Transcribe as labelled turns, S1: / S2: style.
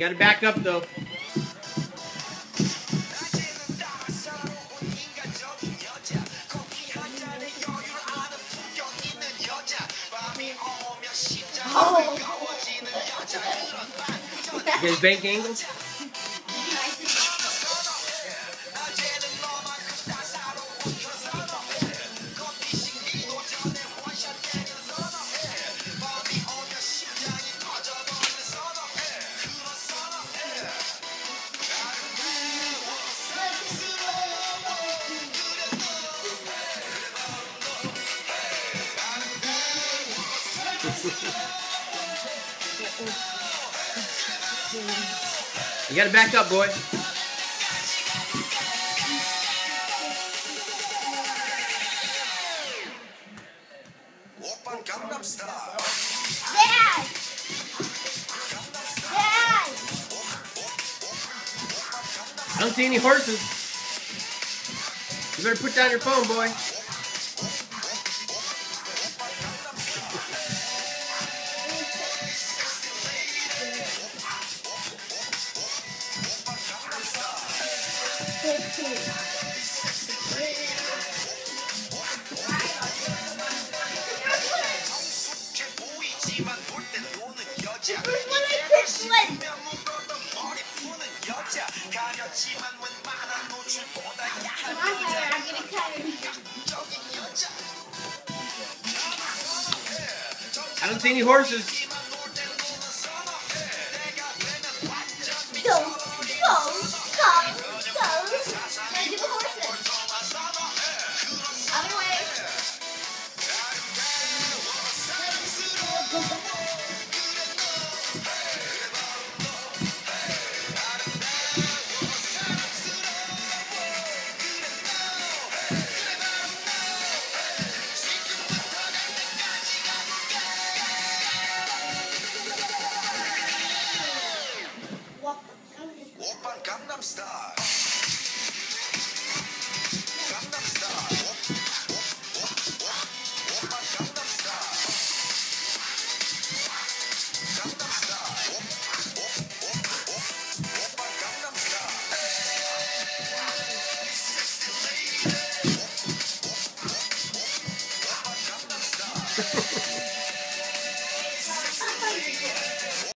S1: You gotta back up though.
S2: Oh.
S1: You guys bank angles? you gotta back up, boy. I don't see any horses. You better put down your phone, boy.
S2: I
S1: don't see any horses.
S3: Ha ha.